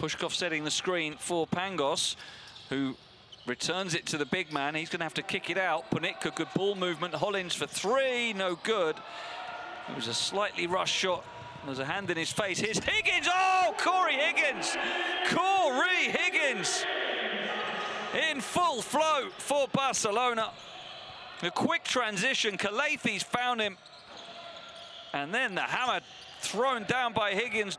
Pushkov setting the screen for Pangos, who returns it to the big man. He's going to have to kick it out. Ponitka, good ball movement. Hollins for three, no good. It was a slightly rushed shot. There's a hand in his face. Here's Higgins. Oh, Cory Higgins. Cory Higgins in full flow for Barcelona. A quick transition. Calathes found him. And then the hammer thrown down by Higgins.